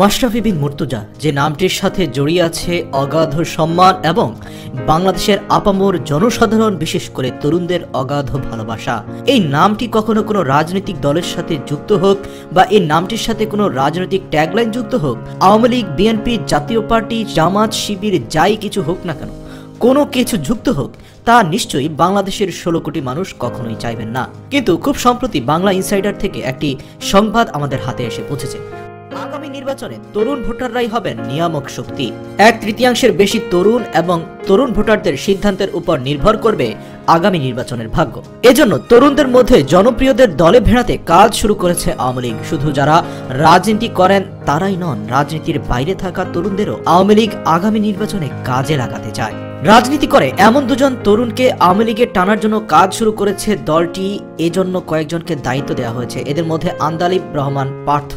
মাশরাফি বিন মুর্তুজা, যে নামটির সাথে জড়িয়ে আছে অগাধ সম্মান এবং বাংলাদেশের আপামর জনসাধারণ, বিশেষ করে তরুণদের অগাধ ভালোবাসা। এই নামটি কখনো কোনো রাজনৈতিক দলের সাথে যুক্ত হোক বা এই নামটির সাথে কোনো রাজনৈতিক ট্যাগলাইন যুক্ত হোক, আওয়ামী লীগ, বিএনপি, জাতীয় পার্টি, জামাত, শিবির, যাই কিছু হোক না কেন, কোনো কিছু যুক্ত হোক, তা নিশ্চয়ই বাংলাদেশের ষোলো কোটি মানুষ কখনোই চাইবেন না। কিন্তু খুব সম্প্রতি বাংলা ইনসাইডার থেকে একটি সংবাদ আমাদের হাতে এসে পৌঁছেছে। আগামী নির্বাচনে তরুণ ভোটাররাই হবেন নিয়ামক শক্তি। এক তৃতীয়াংশের বেশি তরুণ এবং তরুণ ভোটারদের সিদ্ধান্তের উপর নির্ভর করবে আগামী নির্বাচনের ভাগ্য। এজন্য তরুণদের মধ্যে জনপ্রিয়দের দলে ভেড়াতে কাজ শুরু করেছে আওয়ামী লীগ। শুধু যারা রাজনীতি করেন তারাই নন, রাজনীতির বাইরে থাকা তরুণদেরও আওয়ামী লীগ আগামী নির্বাচনে কাজে লাগাতে চায়। রাজনীতি করে এমন দুজন তরুণকে আওয়ামী লীগে টানার জন্য কাজ শুরু করেছে দলটি, এজন্য কয়েকজনকে দায়িত্ব দেওয়া হয়েছে। এদের মধ্যে আন্দালিব রহমান পার্থ,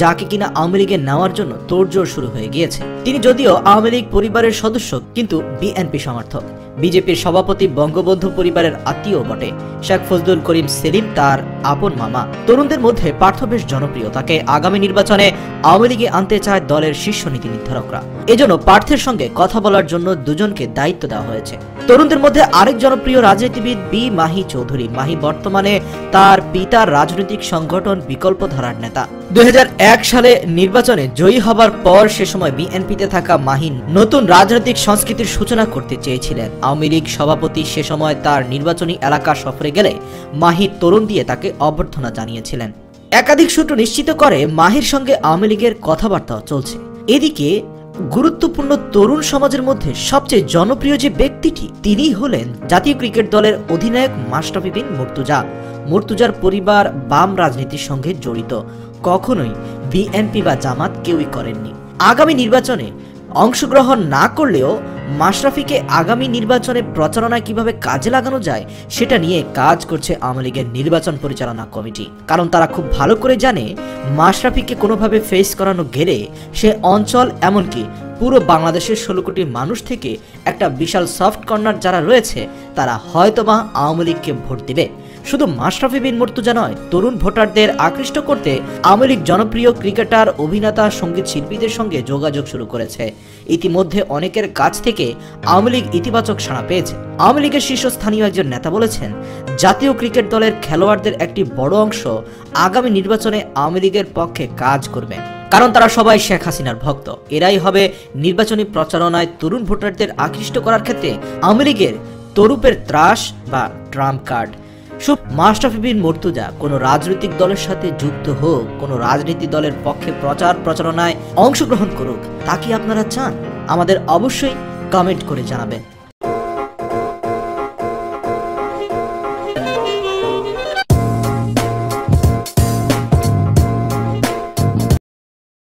যাকে কিনা আওয়ামী লীগে নেওয়ার জন্য তোড়জোড় শুরু হয়ে গিয়েছে। তিনি যদিও আওয়ামী লীগ পরিবারের সদস্য, কিন্তু বিএনপি সমর্থক। বিজেপির সভাপতি বঙ্গবন্ধু পরিবারের আত্মীয় বটে। শেখ ফজলুল করিম সেলিম তার আপন মামা। তরুণদের মধ্যে পার্থ বেশ জনপ্রিয়। তাকে আগামী নির্বাচনে আওয়ামী লীগে আনতে চায় দলের শীর্ষ নীতি নির্ধারকরা। এজন্য পার্থের সঙ্গে কথা বলার জন্য দুজনকে দায়িত্ব দেওয়া হয়েছে। তরুণদের মধ্যে আরেক জনপ্রিয় রাজনীতিবিদ বি মাহি চৌধুরী। মাহি বর্তমানে তার পিতার রাজনৈতিক সংগঠন বিকল্প ধারার নেতা। দু হাজার এক সালে নির্বাচনে জয়ী হবার পর সে সময় বিএনপিতে থাকা মাহিন নতুন রাজনৈতিক সংস্কৃতির সূচনা করতে চেয়েছিলেন। আওয়ামী লীগ সভাপতি সে সময় তার নির্বাচনী এলাকা সফরে গেলে মাহি তরুণ দিয়ে তাকে অভ্যর্থনা জানিয়েছিলেন। একাধিক সূত্র নিশ্চিত করে মাহির সঙ্গে আওয়ামী লীগের কথাবার্তাও চলছে। এদিকে গুরুত্বপূর্ণ তরুণ সমাজের মধ্যে সবচেয়ে জনপ্রিয় যে ব্যক্তিটি তিনি হলেন জাতীয় ক্রিকেট দলের অধিনায়ক মাশরাফি বিন মুর্তুজা। মুর্তুজার পরিবার বাম রাজনীতির সঙ্গে জড়িত। কখনোই বিএনপি বা জামাত কেউই করেননি। আগামী নির্বাচনে অংশগ্রহণ না করলেও মাশরাফিকে আগামী নির্বাচনে প্রচারণায় কীভাবে কাজে লাগানো যায় সেটা নিয়ে কাজ করছে আওয়ামী লীগের নির্বাচন পরিচালনা কমিটি। কারণ তারা খুব ভালো করে জানে মাশরাফিকে কোনোভাবে ফেস করানো গেলে সে অঞ্চল এমনকি পুরো বাংলাদেশের ষোলো কোটি মানুষ থেকে একটা বিশাল সফট কর্নার যারা রয়েছে, তারা হয়তোবা আওয়ামী লীগকে ভোট দেবে। শুধু মাশরাফি বিন মুর্তুজা নয়, তরুণ ভোটারদের আকৃষ্ট করতে আওয়ামী জনপ্রিয় ক্রিকেটার, অভিনেতা, সংগীত শিল্পীদের সঙ্গে যোগাযোগ শুরু করেছে। ইতিমধ্যে অনেকের কাছ থেকে আওয়ামী লীগ ইতিবাচক সাড়া পেয়েছে। আওয়ামী লীগের শীর্ষস্থানীয় একজন নেতা বলেছেন, জাতীয় ক্রিকেট দলের খেলোয়াড়দের একটি বড় অংশ আগামী নির্বাচনে আওয়ামী লীগের পক্ষে কাজ করবে। কারণ তারা সবাই শেখ হাসিনার ভক্ত। এরাই হবে নির্বাচনী প্রচারণায় তরুণ ভোটারদের আকৃষ্ট করার ক্ষেত্রে আওয়ামী লীগের তরুপের ত্রাস বা ট্রাম্প কার্ড। সুপ মাস্টার বিবিন মর্তুজা, কোনো রাজনৈতিক দলের সাথে যুক্ত হোক, কোনো রাজনীতি দলের পক্ষে প্রচার প্রচারণায় অংশগ্রহণ করুক, তা কি আপনারা চান? আমাদের অবশ্যই কমেন্ট করে জানাবেন।